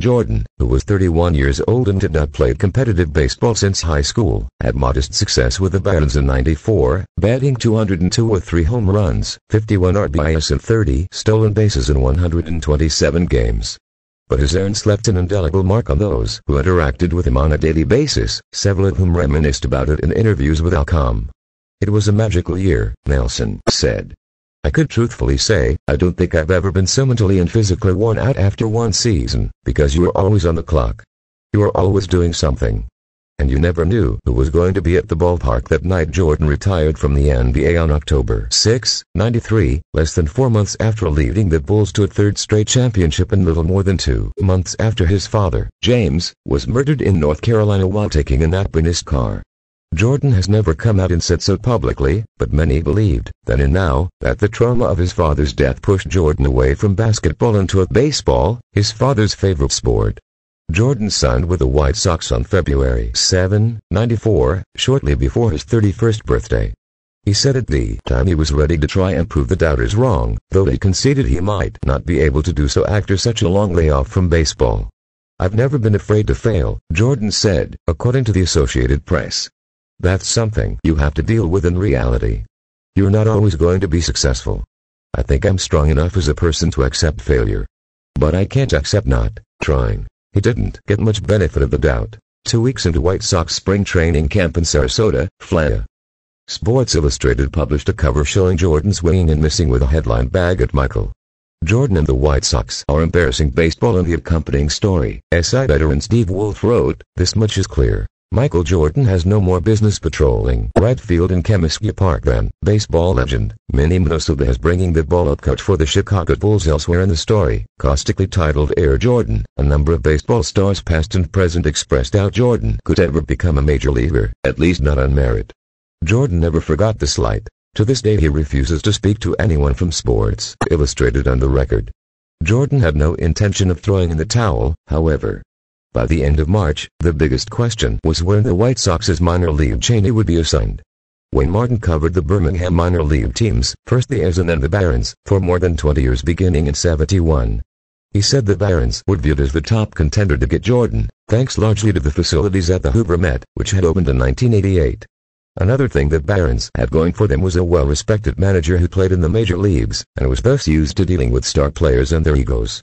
Jordan, who was 31 years old and had not played competitive baseball since high school, had modest success with the Barons in 94, batting 202 with 3 home runs, 51 RBIs and 30 stolen bases in 127 games. But his errands left an indelible mark on those who interacted with him on a daily basis, several of whom reminisced about it in interviews with AL.com. It was a magical year, Nelson said. I could truthfully say, I don't think I've ever been so mentally and physically worn out after one season, because you were always on the clock. You were always doing something. And you never knew who was going to be at the ballpark that night Jordan retired from the NBA on October 6, 93, less than four months after leading the Bulls to a third straight championship and little more than two months after his father, James, was murdered in North Carolina while taking a nap in his car. Jordan has never come out and said so publicly, but many believed, then and now, that the trauma of his father's death pushed Jordan away from basketball into a baseball, his father's favorite sport. Jordan signed with the White Sox on February 7, 94, shortly before his 31st birthday. He said at the time he was ready to try and prove the doubters wrong, though he conceded he might not be able to do so after such a long layoff from baseball. I've never been afraid to fail, Jordan said, according to the Associated Press. That's something you have to deal with in reality. You're not always going to be successful. I think I'm strong enough as a person to accept failure. But I can't accept not trying. He didn't get much benefit of the doubt. Two weeks into White Sox spring training camp in Sarasota, Florida. Sports Illustrated published a cover showing Jordan swinging and missing with a headline bag at Michael. Jordan and the White Sox are embarrassing baseball and the accompanying story. SI veteran Steve Wulf wrote, this much is clear. Michael Jordan has no more business patrolling right field in Comiskey Park than baseball legend Minnie Minoso has bringing the ball up cut for the Chicago Bulls elsewhere in the story, caustically titled Air Jordan. A number of baseball stars past and present expressed doubt Jordan could ever become a major leaguer, at least not on merit. Jordan never forgot the slight. To this day he refuses to speak to anyone from Sports Illustrated on the record. Jordan had no intention of throwing in the towel, however. By the end of March, the biggest question was where the White Sox's minor league Cheney would be assigned. Wayne Martin covered the Birmingham minor league teams, first the A's and then the Barons, for more than 20 years beginning in 71. He said the Barons would viewed as the top contender to get Jordan, thanks largely to the facilities at the Hoover Met, which had opened in 1988. Another thing that Barons had going for them was a well-respected manager who played in the major leagues, and was thus used to dealing with star players and their egos.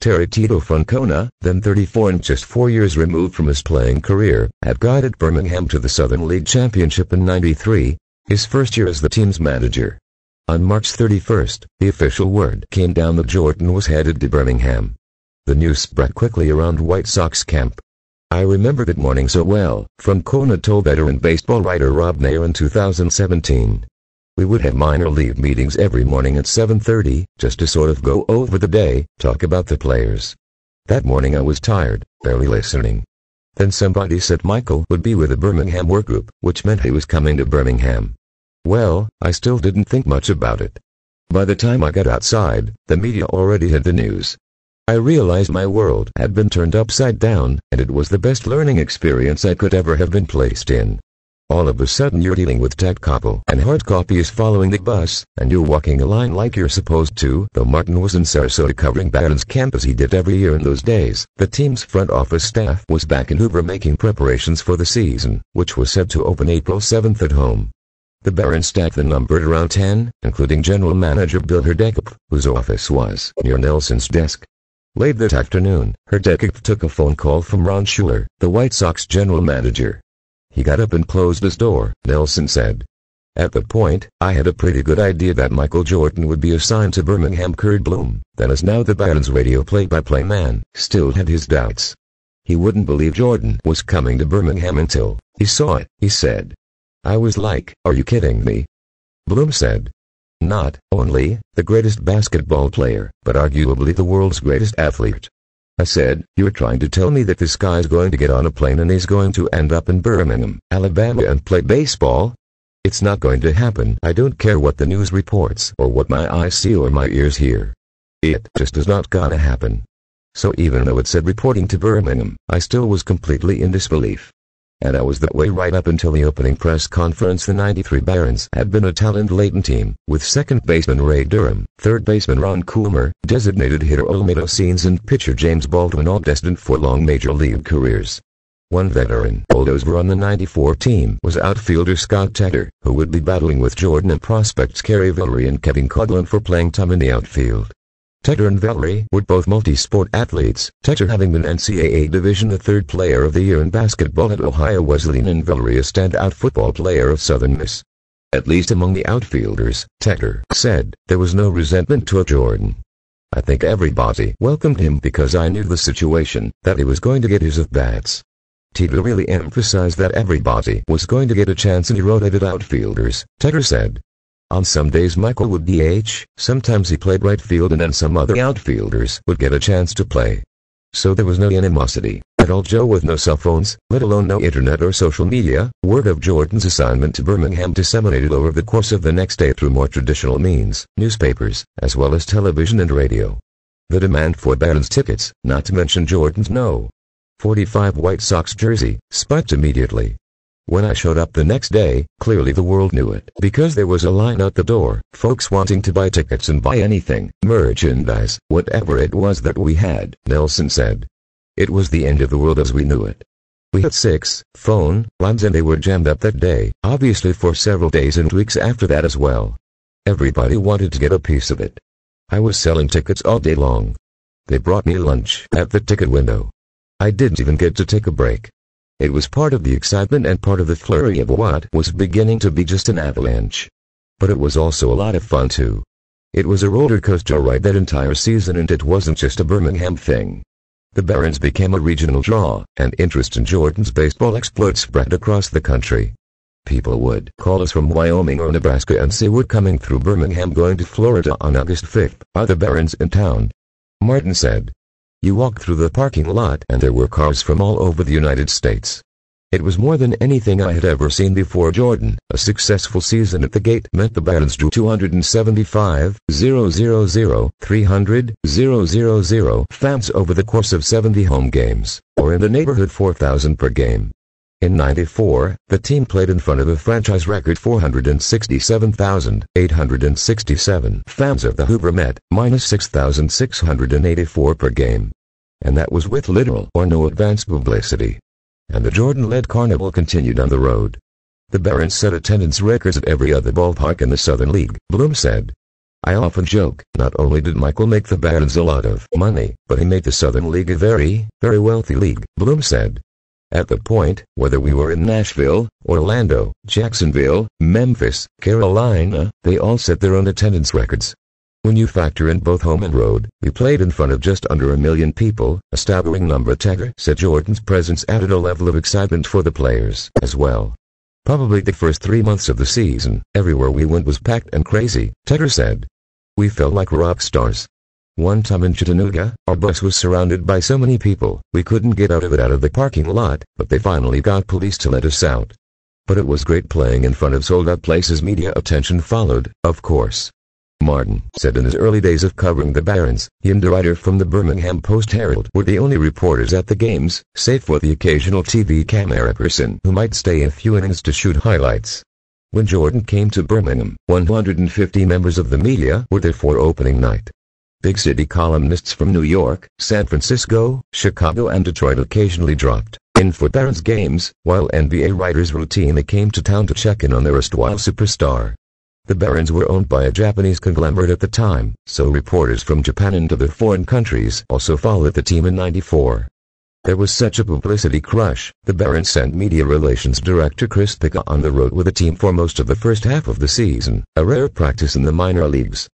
Terry Tito Francona, then 34 and just four years removed from his playing career, had guided Birmingham to the Southern League Championship in 93, his first year as the team's manager. On March 31st, the official word came down that Jordan was headed to Birmingham. The news spread quickly around White Sox camp. I remember that morning so well, Francona told veteran baseball writer Rob Neyer in 2017. We would have minor league meetings every morning at 7.30, just to sort of go over the day, talk about the players. That morning I was tired, barely listening. Then somebody said Michael would be with the Birmingham work group, which meant he was coming to Birmingham. Well, I still didn't think much about it. By the time I got outside, the media already had the news. I realized my world had been turned upside down, and it was the best learning experience I could ever have been placed in. All of a sudden you're dealing with tech copy and hard copy is following the bus, and you're walking a line like you're supposed to. Though Martin was in Sarasota covering Barons' camp as he did every year in those days, the team's front office staff was back in Hoover making preparations for the season, which was set to open April 7th at home. The Baron staff then numbered around 10, including general manager Bill Hardekopf, whose office was near Nelson's desk. Late that afternoon, Hardekopf took a phone call from Ron Schueler, the White Sox general manager. He got up and closed his door, Nelson said. At the point, I had a pretty good idea that Michael Jordan would be assigned to Birmingham Curt Bloom, then as now the Barons radio play-by-play man, still had his doubts. He wouldn't believe Jordan was coming to Birmingham until he saw it, he said. I was like, are you kidding me? Bloom said. Not only the greatest basketball player, but arguably the world's greatest athlete. I said, you're trying to tell me that this guy's going to get on a plane and he's going to end up in Birmingham, Alabama and play baseball? It's not going to happen. I don't care what the news reports or what my eyes see or my ears hear. It just is not gonna happen. So even though it said reporting to Birmingham, I still was completely in disbelief. And I was that way right up until the opening press conference the 93 Barons had been a talent-laden team, with second baseman Ray Durham, third baseman Ron Coomer, designated hitter Olmedo Saenz and pitcher James Baldwin all destined for long major league careers. One veteran bulldozer on the 94 team was outfielder Scott Tedder, who would be battling with Jordan and prospects Kerry Valrie and Kevin Coughlin for playing time in the outfield. Tedder and Valrie were both multi-sport athletes, Tedder having been NCAA Division third player of the year in basketball at Ohio Wesleyan and Valrie a standout football player of Southern Miss. At least among the outfielders, Tedder said, there was no resentment toward Jordan. I think everybody welcomed him because I knew the situation, that he was going to get his at-bats. Tedder really emphasized that everybody was going to get a chance and he rotated outfielders, Tedder said. On some days Michael would DH, sometimes he played right field and then some other outfielders would get a chance to play. So there was no animosity at all Joe with no cell phones, let alone no internet or social media, word of Jordan's assignment to Birmingham disseminated over the course of the next day through more traditional means, newspapers, as well as television and radio. The demand for Barons tickets, not to mention Jordan's no 45 White Sox jersey, spiked immediately. When I showed up the next day, clearly the world knew it, because there was a line out the door, folks wanting to buy tickets and buy anything, merchandise, whatever it was that we had, Nelson said. It was the end of the world as we knew it. We had six phone lines and they were jammed up that day, obviously for several days and weeks after that as well. Everybody wanted to get a piece of it. I was selling tickets all day long. They brought me lunch at the ticket window. I didn't even get to take a break. It was part of the excitement and part of the flurry of what was beginning to be just an avalanche. But it was also a lot of fun too. It was a roller coaster ride that entire season and it wasn't just a Birmingham thing. The Barons became a regional draw, and interest in Jordan's baseball exploits spread across the country. People would call us from Wyoming or Nebraska and say we're coming through Birmingham going to Florida on August 5th. Are the Barons in town? Martin said. You walked through the parking lot and there were cars from all over the United States. It was more than anything I had ever seen before Jordan. A successful season at the gate meant the Barons drew 275, 000, 300, 000 fans over the course of 70 home games, or in the neighborhood 4,000 per game. In 94, the team played in front of a franchise record 467,867 fans at the Hoover Met, minus 6,684 per game. And that was with little or no advance publicity. And the Jordan-led carnival continued on the road. The Barons set attendance records at every other ballpark in the Southern League, Bloom said. I often joke, not only did Michael make the Barons a lot of money, but he made the Southern League a very, very wealthy league, Bloom said. At the point, whether we were in Nashville, Orlando, Jacksonville, Memphis, Carolina, they all set their own attendance records. When you factor in both home and road, we played in front of just under a million people, a staggering number Tedder said Jordan's presence added a level of excitement for the players, as well. Probably the first three months of the season, everywhere we went was packed and crazy, Tedder said. We felt like rock stars. One time in Chattanooga, our bus was surrounded by so many people, we couldn't get out of it out of the parking lot, but they finally got police to let us out. But it was great playing in front of sold-out places media attention followed, of course. Martin said in his early days of covering the Barons, he and a writer from the Birmingham Post-Herald were the only reporters at the games, save for the occasional TV camera person who might stay a few innings to shoot highlights. When Jordan came to Birmingham, 150 members of the media were there for opening night. Big city columnists from New York, San Francisco, Chicago and Detroit occasionally dropped in for Barons games, while NBA writers routinely came to town to check in on their erstwhile superstar. The Barons were owned by a Japanese conglomerate at the time, so reporters from Japan and other foreign countries also followed the team in 94. There was such a publicity crush, the Barons sent media relations director Chris Pica on the road with the team for most of the first half of the season, a rare practice in the minor leagues.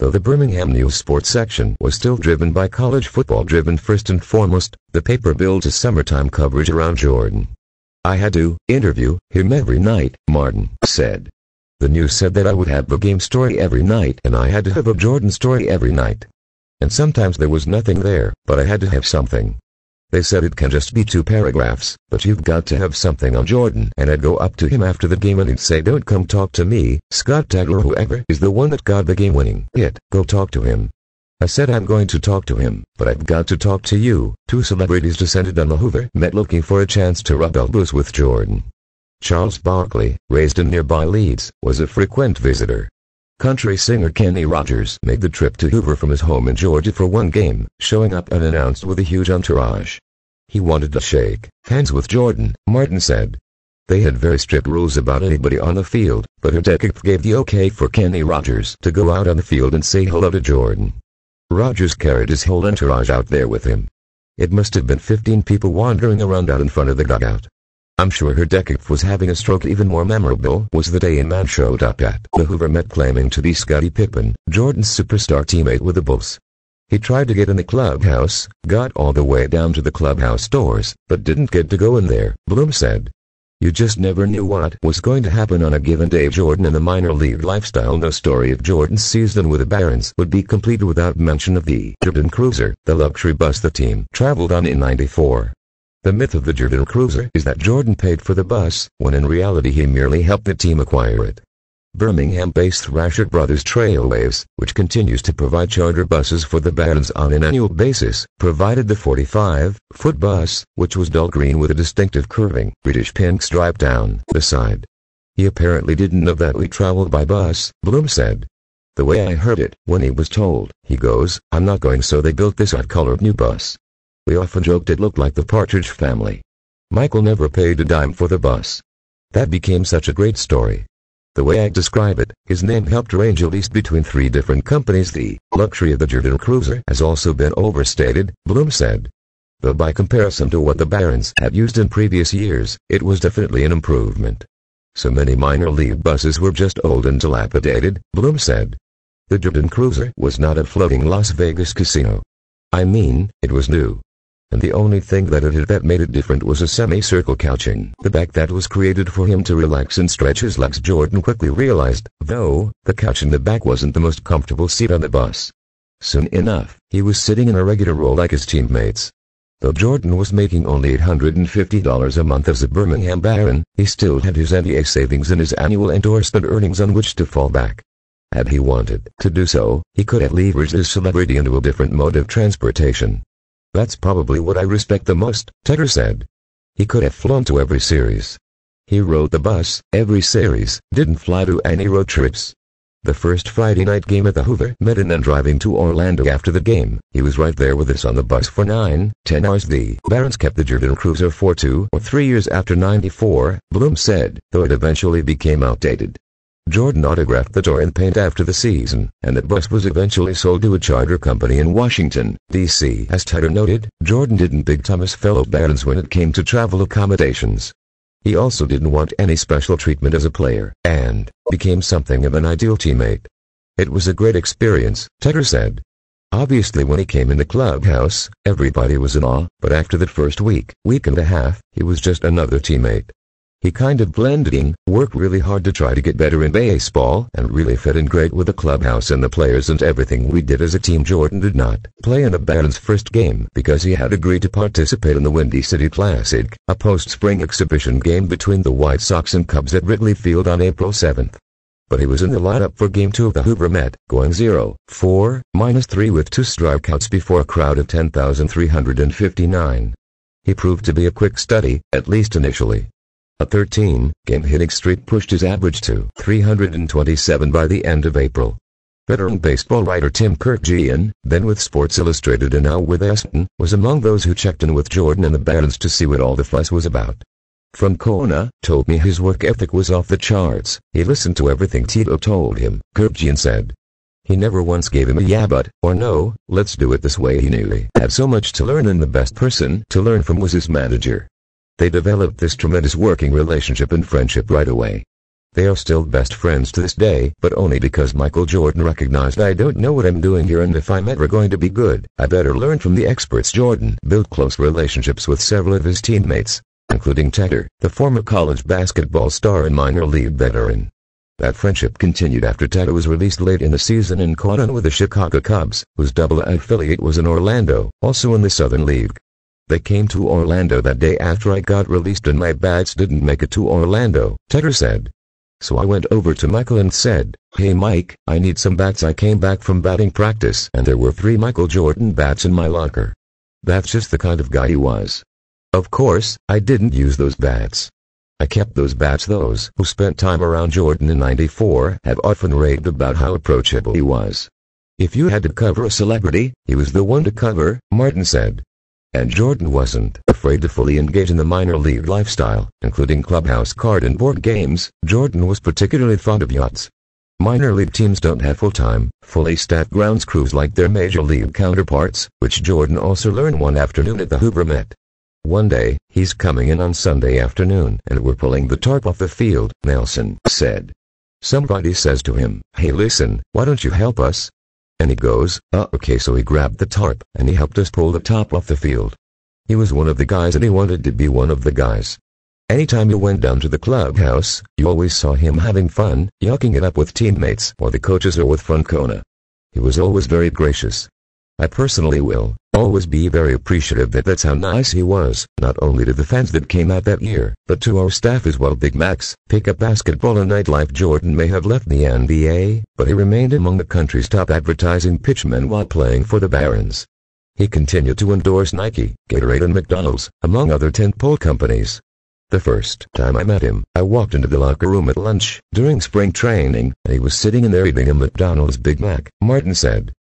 Though the Birmingham News sports section was still driven by college football driven first and foremost, the paper built a summertime coverage around Jordan. I had to interview him every night, Martin said. The news said that I would have a game story every night and I had to have a Jordan story every night. And sometimes there was nothing there, but I had to have something. They said it can just be two paragraphs, but you've got to have something on Jordan. And I'd go up to him after the game and he'd say don't come talk to me, Scott or whoever is the one that got the game winning hit, go talk to him. I said I'm going to talk to him, but I've got to talk to you. Two celebrities descended on the Hoover met looking for a chance to rub elbows with Jordan. Charles Barkley, raised in nearby Leeds, was a frequent visitor. Country singer Kenny Rogers made the trip to Hoover from his home in Georgia for one game, showing up unannounced with a huge entourage. He wanted to shake hands with Jordan, Martin said. They had very strict rules about anybody on the field, but Hardekopf gave the okay for Kenny Rogers to go out on the field and say hello to Jordan. Rogers carried his whole entourage out there with him. It must have been 15 people wandering around out in front of the dugout. I'm sure Hardekopf was having a stroke even more memorable was the day a man showed up at the Hoover Met claiming to be Scottie Pippen, Jordan's superstar teammate with the Bulls. He tried to get in the clubhouse, got all the way down to the clubhouse doors, but didn't get to go in there, Bloom said. You just never knew what was going to happen on a given day. Jordan in the minor league lifestyle. No story of Jordan's season with the Barons would be complete without mention of the Jordan Cruiser, the luxury bus the team traveled on in 94. The myth of the Jordan Cruiser is that Jordan paid for the bus, when in reality he merely helped the team acquire it. Birmingham-based Thrasher Brothers Trailways, which continues to provide charter buses for the Barons on an annual basis, provided the 45-foot bus, which was dull green with a distinctive curving, British pink stripe down the side. He apparently didn't know that we traveled by bus, Bloom said. The way I heard it, when he was told, he goes, I'm not going so they built this odd-colored new bus. We often joked it looked like the Partridge family. Michael never paid a dime for the bus. That became such a great story. The way I describe it, his name helped range at least between three different companies. The luxury of the Jordan Cruiser has also been overstated, Bloom said. Though by comparison to what the Barons had used in previous years, it was definitely an improvement. So many minor league buses were just old and dilapidated, Bloom said. The Jordan Cruiser was not a floating Las Vegas casino. I mean, it was new and the only thing that it had that made it different was a semicircle couching, the back that was created for him to relax and stretch his legs. Jordan quickly realized, though, the couch in the back wasn't the most comfortable seat on the bus. Soon enough, he was sitting in a regular row like his teammates. Though Jordan was making only $850 a month as a Birmingham Baron, he still had his NBA savings and his annual endorsement earnings on which to fall back. Had he wanted to do so, he could have leveraged his celebrity into a different mode of transportation. That's probably what I respect the most, Tedder said. He could have flown to every series. He rode the bus, every series, didn't fly to any road trips. The first Friday night game at the Hoover met and then driving to Orlando after the game, he was right there with us on the bus for nine, ten hours. The Barons kept the Jordan Cruiser for two or three years after 94, Bloom said, though it eventually became outdated. Jordan autographed the tour in paint after the season, and the bus was eventually sold to a charter company in Washington, D.C. As Tedder noted, Jordan didn't big time his fellow Barons when it came to travel accommodations. He also didn't want any special treatment as a player, and became something of an ideal teammate. It was a great experience, Tedder said. Obviously when he came in the clubhouse, everybody was in awe, but after the first week, week and a half, he was just another teammate. He kind of blended in, worked really hard to try to get better in baseball, and really fit in great with the clubhouse and the players and everything we did as a team. Jordan did not play in Barons' first game because he had agreed to participate in the Windy City Classic, a post-spring exhibition game between the White Sox and Cubs at Wrigley Field on April 7th. But he was in the lineup for Game 2 of the Hoover Met, going 0-4, minus 3 with two strikeouts before a crowd of 10,359. He proved to be a quick study, at least initially. A 13-game hitting streak pushed his average to 327 by the end of April. Veteran baseball writer Tim Kurkjian, then with Sports Illustrated and now with ESPN, was among those who checked in with Jordan and the Barons to see what all the fuss was about. Francona, told me his work ethic was off the charts. He listened to everything Tito told him, Kurkjian said. He never once gave him a yeah but, or no, let's do it this way. He knew he had so much to learn and the best person to learn from was his manager. They developed this tremendous working relationship and friendship right away. They are still best friends to this day, but only because Michael Jordan recognized I don't know what I'm doing here and if I'm ever going to be good, I better learn from the experts. Jordan built close relationships with several of his teammates, including Tedder, the former college basketball star and minor league veteran. That friendship continued after Tedder was released late in the season and caught on with the Chicago Cubs, whose double affiliate was in Orlando, also in the Southern League. They came to Orlando that day after I got released and my bats didn't make it to Orlando, Tedder said. So I went over to Michael and said, Hey Mike, I need some bats I came back from batting practice and there were three Michael Jordan bats in my locker. That's just the kind of guy he was. Of course, I didn't use those bats. I kept those bats those who spent time around Jordan in 94 have often raved about how approachable he was. If you had to cover a celebrity, he was the one to cover, Martin said. And Jordan wasn't afraid to fully engage in the minor league lifestyle, including clubhouse card and board games. Jordan was particularly fond of yachts. Minor league teams don't have full-time, fully staffed grounds crews like their major league counterparts, which Jordan also learned one afternoon at the Hoover Met. One day, he's coming in on Sunday afternoon and we're pulling the tarp off the field, Nelson said. Somebody says to him, hey listen, why don't you help us? And he goes, uh okay so he grabbed the tarp and he helped us pull the top off the field. He was one of the guys and he wanted to be one of the guys. Anytime you went down to the clubhouse, you always saw him having fun, yucking it up with teammates or the coaches or with Francona. He was always very gracious. I personally will always be very appreciative that that's how nice he was, not only to the fans that came out that year, but to our staff as well Big Macs, pickup basketball and nightlife Jordan may have left the NBA, but he remained among the country's top advertising pitchmen while playing for the Barons. He continued to endorse Nike, Gatorade and McDonald's, among other tentpole companies. The first time I met him, I walked into the locker room at lunch, during spring training, and he was sitting in there eating a McDonald's Big Mac, Martin said.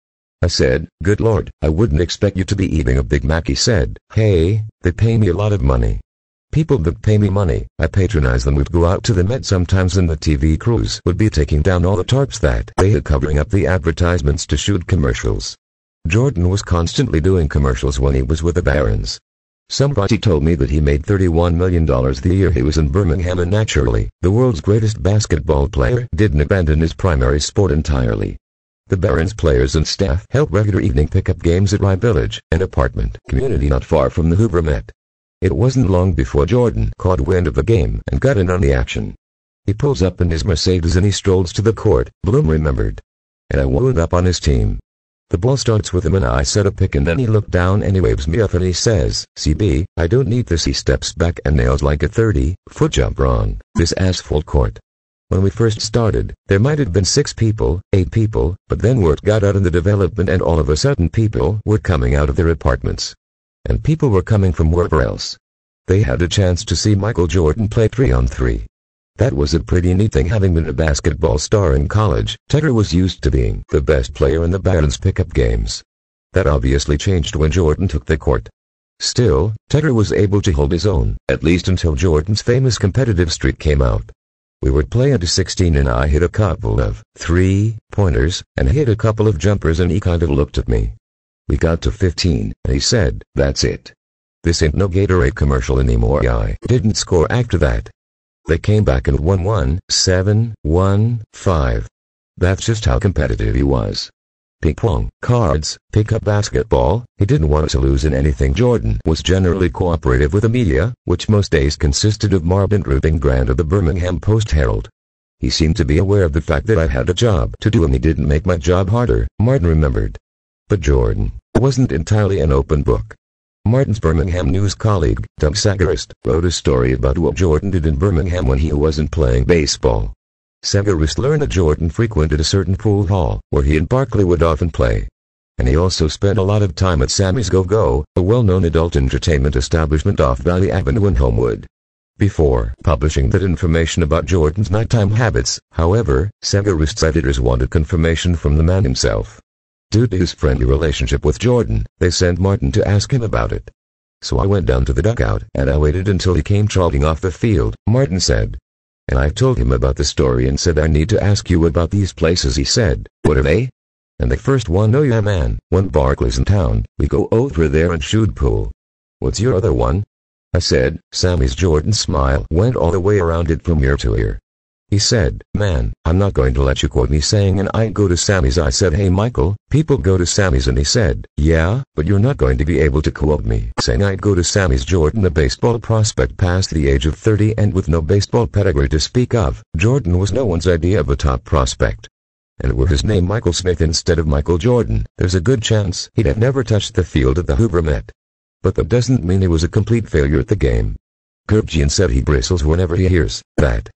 I said, good lord, I wouldn't expect you to be eating a Big Mac he said, hey, they pay me a lot of money. People that pay me money, I patronize them would go out to the Met sometimes and the TV crews would be taking down all the tarps that they had covering up the advertisements to shoot commercials. Jordan was constantly doing commercials when he was with the Barons. Somebody told me that he made $31 million the year he was in Birmingham and naturally, the world's greatest basketball player didn't abandon his primary sport entirely. The Barons players and staff held regular evening pickup games at Rye Village, an apartment community not far from the Hoover Met. It wasn't long before Jordan caught wind of the game and got in on the action. He pulls up in his Mercedes and he strolls to the court, Bloom remembered. And I wound up on his team. The ball starts with him and I set a pick and then he looked down and he waves me up and he says, CB, I don't need this he steps back and nails like a 30-foot jump on this asphalt court. When we first started, there might have been six people, eight people, but then word got out in the development and all of a sudden people were coming out of their apartments. And people were coming from wherever else. They had a chance to see Michael Jordan play three on three. That was a pretty neat thing having been a basketball star in college. Tucker was used to being the best player in the Barons pickup games. That obviously changed when Jordan took the court. Still, Tucker was able to hold his own, at least until Jordan's famous competitive streak came out. We would play to 16 and I hit a couple of three-pointers and hit a couple of jumpers and he kind of looked at me. We got to 15 and he said, that's it. This ain't no Gatorade commercial anymore. I didn't score after that. They came back and won 1, 7, 1, 5. That's just how competitive he was ping-pong, cards, pick-up basketball, he didn't want to lose in anything Jordan was generally cooperative with the media, which most days consisted of Marvin Rubin Grant of the Birmingham Post-Herald. He seemed to be aware of the fact that I had a job to do and he didn't make my job harder, Martin remembered. But Jordan wasn't entirely an open book. Martin's Birmingham News colleague, Doug Segrest, wrote a story about what Jordan did in Birmingham when he wasn't playing baseball. Segrest learned that Jordan frequented a certain pool hall, where he and Barkley would often play. And he also spent a lot of time at Sammy's Go-Go, a well-known adult entertainment establishment off Valley Avenue in Homewood. Before publishing that information about Jordan's nighttime habits, however, Segrest's editors wanted confirmation from the man himself. Due to his friendly relationship with Jordan, they sent Martin to ask him about it. So I went down to the dugout and I waited until he came trotting off the field, Martin said. And I told him about the story and said I need to ask you about these places he said, what are they? And the first one oh yeah man, when Barkley's in town, we go over there and shoot pool. What's your other one? I said, Sammy's Jordan smile went all the way around it from ear to ear. He said, man, I'm not going to let you quote me saying and I go to Sammy's I said hey Michael, people go to Sammy's and he said, yeah, but you're not going to be able to quote me saying I'd go to Sammy's Jordan a baseball prospect past the age of 30 and with no baseball pedigree to speak of, Jordan was no one's idea of a top prospect. And were his name Michael Smith instead of Michael Jordan, there's a good chance he'd have never touched the field at the Hoover Met. But that doesn't mean he was a complete failure at the game. Kurkjian said he bristles whenever he hears that.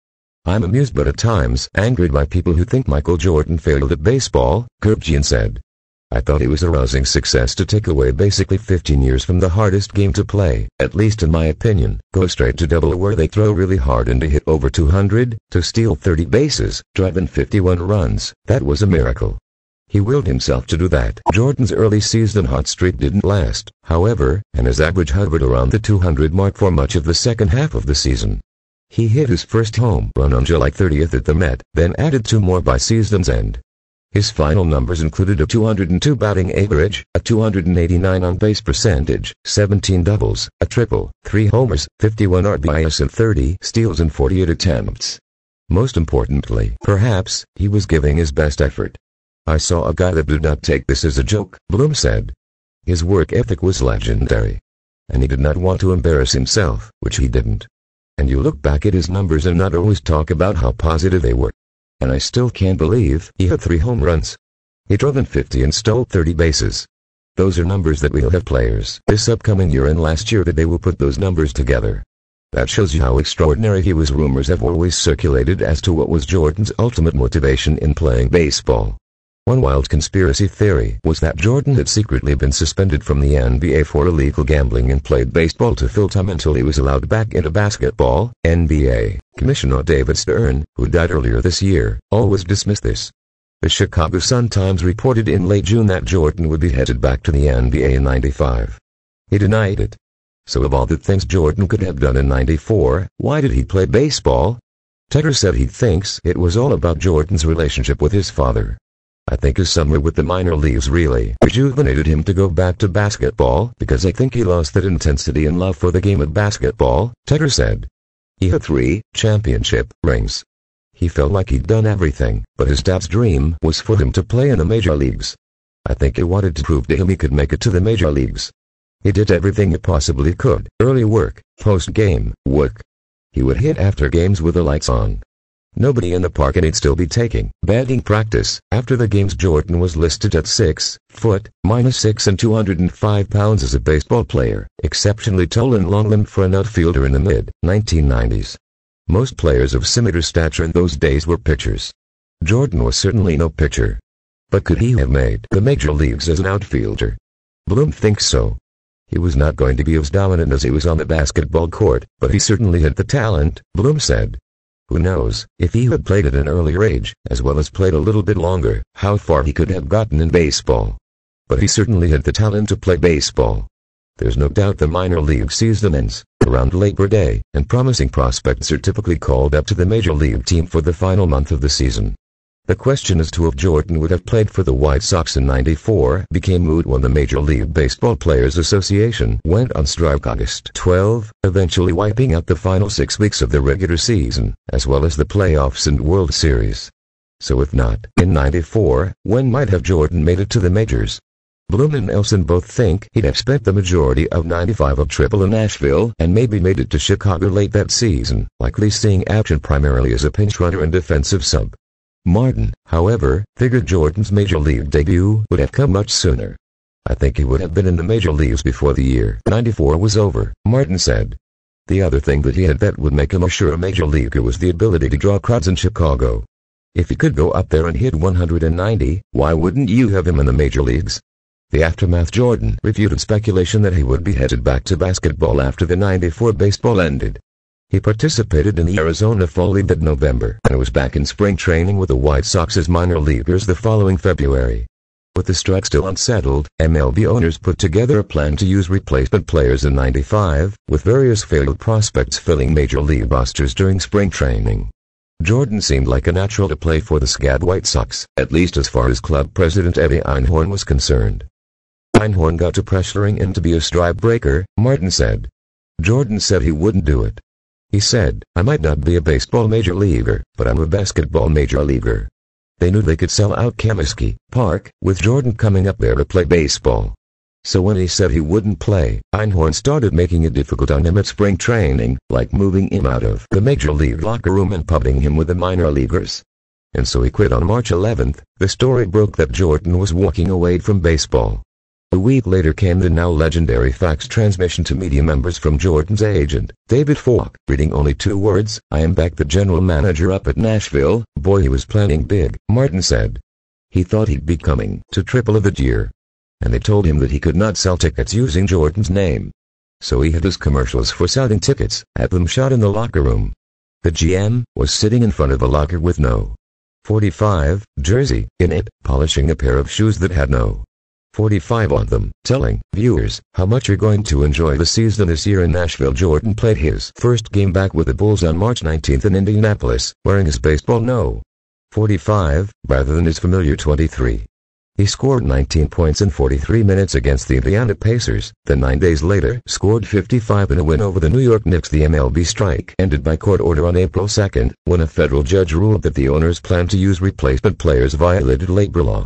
I'm amused but at times angered by people who think Michael Jordan failed at baseball, Kurkjian said. I thought it was a rousing success to take away basically 15 years from the hardest game to play, at least in my opinion, go straight to double where they throw really hard and to hit over 200, to steal 30 bases, drive in 51 runs, that was a miracle. He willed himself to do that. Jordan's early season hot streak didn't last, however, and his average hovered around the 200 mark for much of the second half of the season. He hit his first home run on July 30th at the Met, then added two more by season's end. His final numbers included a 202 batting average, a 289 on-base percentage, 17 doubles, a triple, 3 homers, 51 RBIs and 30 steals in 48 attempts. Most importantly, perhaps, he was giving his best effort. I saw a guy that did not take this as a joke, Bloom said. His work ethic was legendary. And he did not want to embarrass himself, which he didn't. And you look back at his numbers and not always talk about how positive they were and I still can't believe he hit three home runs. He drove in 50 and stole 30 bases. Those are numbers that we'll have players this upcoming year and last year that they will put those numbers together. That shows you how extraordinary he was. Rumors have always circulated as to what was Jordan's ultimate motivation in playing baseball. One wild conspiracy theory was that Jordan had secretly been suspended from the NBA for illegal gambling and played baseball to fill time until he was allowed back into basketball. NBA Commissioner David Stern, who died earlier this year, always dismissed this. The Chicago Sun-Times reported in late June that Jordan would be headed back to the NBA in 95. He denied it. So of all the things Jordan could have done in 94, why did he play baseball? Tedder said he thinks it was all about Jordan's relationship with his father. I think his summer with the minor leagues really rejuvenated him to go back to basketball because I think he lost that intensity and love for the game of basketball, Tedder said. He had three championship rings. He felt like he'd done everything, but his dad's dream was for him to play in the major leagues. I think he wanted to prove to him he could make it to the major leagues. He did everything he possibly could, early work, post-game, work. He would hit after games with the lights on, Nobody in the park and he'd still be taking batting practice. After the games Jordan was listed at 6 foot, minus 6 and 205 pounds as a baseball player, exceptionally tall and long-limbed for an outfielder in the mid-1990s. Most players of similar stature in those days were pitchers. Jordan was certainly no pitcher. But could he have made the major leagues as an outfielder? Bloom thinks so. He was not going to be as dominant as he was on the basketball court, but he certainly had the talent, Bloom said. Who knows, if he had played at an earlier age, as well as played a little bit longer, how far he could have gotten in baseball. But he certainly had the talent to play baseball. There's no doubt the minor league season ends around Labor Day, and promising prospects are typically called up to the major league team for the final month of the season. The question as to if Jordan would have played for the White Sox in 94 became moot when the Major League Baseball Players Association went on strike August 12, eventually wiping out the final six weeks of the regular season, as well as the playoffs and World Series. So if not, in 94, when might have Jordan made it to the majors? Bloom and Nelson both think he'd have spent the majority of 95 of triple in Nashville and maybe made it to Chicago late that season, likely seeing action primarily as a pinch runner and defensive sub. Martin, however, figured Jordan's major league debut would have come much sooner. I think he would have been in the major leagues before the year 94 was over, Martin said. The other thing that he had bet would make him a sure major leaguer was the ability to draw crowds in Chicago. If he could go up there and hit 190, why wouldn't you have him in the major leagues? The aftermath Jordan refuted speculation that he would be headed back to basketball after the 94 baseball ended. He participated in the Arizona Fall League that November and was back in spring training with the White Sox as minor leaguers the following February. With the strike still unsettled, MLB owners put together a plan to use replacement players in 95, with various failed prospects filling major league rosters during spring training. Jordan seemed like a natural to play for the SCAD White Sox, at least as far as club president Eddie Einhorn was concerned. Einhorn got to pressuring him to be a stride breaker, Martin said. Jordan said he wouldn't do it. He said, I might not be a baseball major leaguer, but I'm a basketball major leaguer. They knew they could sell out Comiskey Park, with Jordan coming up there to play baseball. So when he said he wouldn't play, Einhorn started making it difficult on him at spring training, like moving him out of the major league locker room and putting him with the minor leaguers. And so he quit on March 11th. The story broke that Jordan was walking away from baseball. A week later came the now legendary fax transmission to media members from Jordan's agent, David Falk, reading only two words, I am back the general manager up at Nashville, boy he was planning big, Martin said. He thought he'd be coming to triple of that year. And they told him that he could not sell tickets using Jordan's name. So he had his commercials for selling tickets, had them shot in the locker room. The GM was sitting in front of a locker with no 45 jersey in it, polishing a pair of shoes that had no 45 on them, telling viewers how much you're going to enjoy the season this year in Nashville. Jordan played his first game back with the Bulls on March 19 in Indianapolis, wearing his baseball no 45 rather than his familiar 23. He scored 19 points in 43 minutes against the Indiana Pacers, then nine days later scored 55 in a win over the New York Knicks. The MLB strike ended by court order on April 2, when a federal judge ruled that the owners planned to use replacement players violated labor law.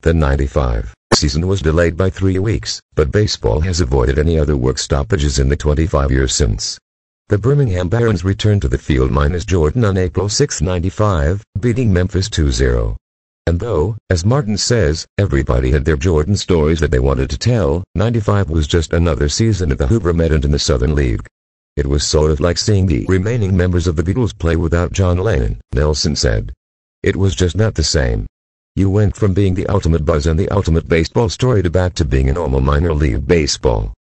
The 95 season was delayed by three weeks, but baseball has avoided any other work stoppages in the 25 years since. The Birmingham Barons returned to the field minus Jordan on April 6, 95, beating Memphis 2-0. And though, as Martin says, everybody had their Jordan stories that they wanted to tell, 95 was just another season at the Hoover Met in the Southern League. It was sort of like seeing the remaining members of the Beatles play without John Lennon, Nelson said. It was just not the same. You went from being the ultimate buzz and the ultimate baseball story to back to being a normal minor league baseball.